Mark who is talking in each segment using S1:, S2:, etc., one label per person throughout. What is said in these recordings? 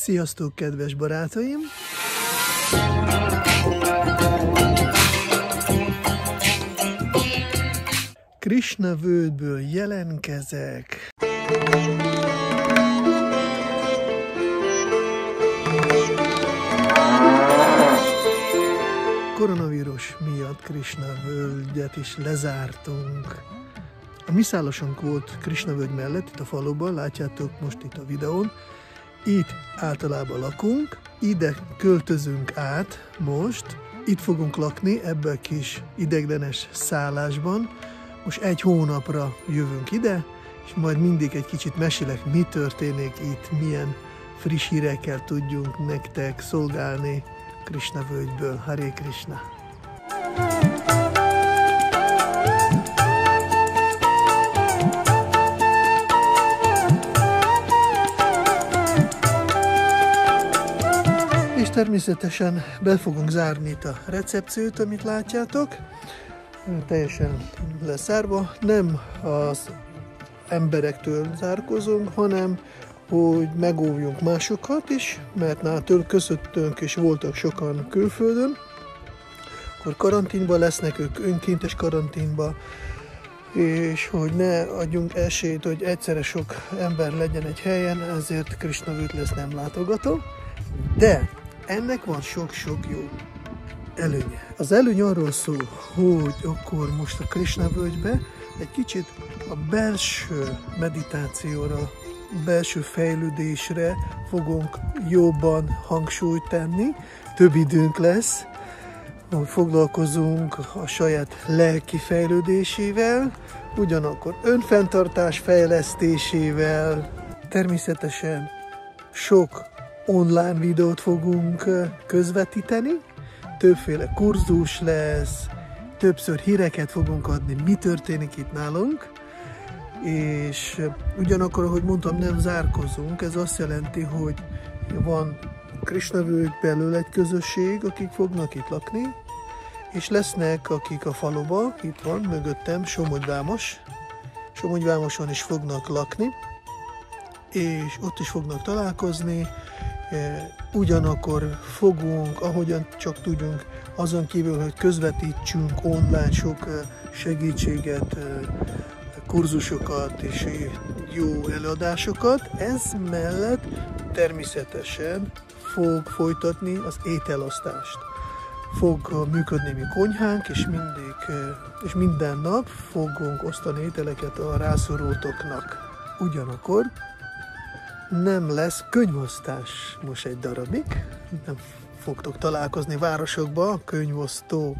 S1: Sziasztok, kedves barátaim! Krishna völgyből jelenkezek. Koronavírus miatt Krishna völgyet is lezártunk. A mi szállosunk volt Krishna völgy mellett, itt a faluban, látjátok most itt a videón. Itt általában lakunk, ide költözünk át most, itt fogunk lakni ebbe a kis ideglenes szállásban. Most egy hónapra jövünk ide, és majd mindig egy kicsit mesélek, mi történik itt, milyen friss hírekkel tudjunk nektek szolgálni Krishna völgyből. Hare Krishna! És természetesen be fogunk zárni itt a recepciót, amit látjátok. Teljesen leszárva. Nem az emberektől zárkozunk, hanem hogy megóvjunk másokat is, mert náltől közöttünk is voltak sokan külföldön, akkor karanténban lesznek ők önkéntes karanténba, és hogy ne adjunk esélyt, hogy egyszerre sok ember legyen egy helyen, ezért Krishna lesz nem látogató. De ennek van sok-sok jó előnye. Az előny arról szól, hogy akkor most a Krishna völgybe egy kicsit a belső meditációra, belső fejlődésre fogunk jobban hangsúlyt tenni, több időnk lesz, foglalkozunk a saját lelki fejlődésével, ugyanakkor önfenntartás fejlesztésével, természetesen sok online videót fogunk közvetíteni, többféle kurzus lesz, többször híreket fogunk adni, mi történik itt nálunk, és ugyanakkor, ahogy mondtam, nem zárkozunk, ez azt jelenti, hogy van Krishna völgy belül egy közösség, akik fognak itt lakni, és lesznek, akik a faluba, itt van mögöttem Somogyvámos, Somogyvámoson is fognak lakni, és ott is fognak találkozni, ugyanakkor fogunk, ahogyan csak tudjunk, azon kívül, hogy közvetítsünk online sok segítséget, kurzusokat és jó előadásokat, ez mellett természetesen fog folytatni az ételosztást. Fog működni mi konyhánk, és mindig, és minden nap fogunk osztani ételeket a rászorultoknak. Ugyanakkor nem lesz könyvosztás most egy darabig, nem fogtok találkozni városokba könyvosztó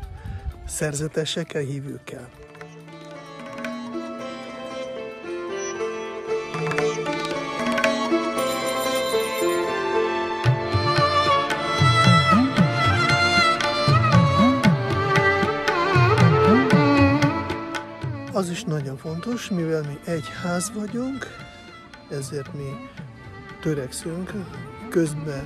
S1: szerzetesekkel, hívőkkel. Az is nagyon fontos, mivel mi egy ház vagyunk, ezért mi törekszünk közbe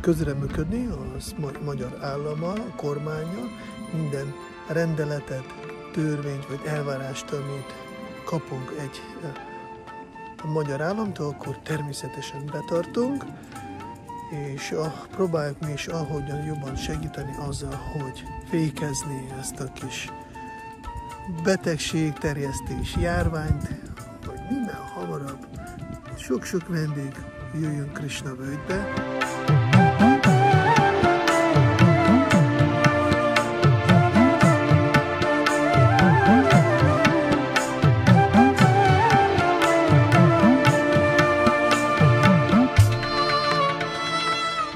S1: közreműködni az magyar állammal, a kormányjal, minden rendeletet, törvényt vagy elvárást, amit kapunk egy a magyar államtól, akkor természetesen betartunk, és a, próbáljuk mi is ahogyan jobban segíteni azzal, hogy fékezni ezt a kis betegség, terjesztés, járványt, hogy minden hamarabb sok-sok vendég jöjjön Krishna völgybe.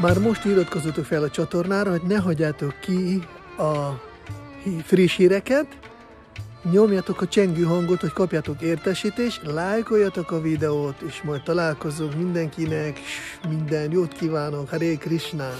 S1: Már most iratkozzatok fel a csatornára, hogy ne hagyjátok ki a friss híreket, nyomjatok a csengő hangot, hogy kapjátok értesítést, lájkoljatok a videót, és majd találkozunk mindenkinek, és minden jót kívánok, Hare Krishna!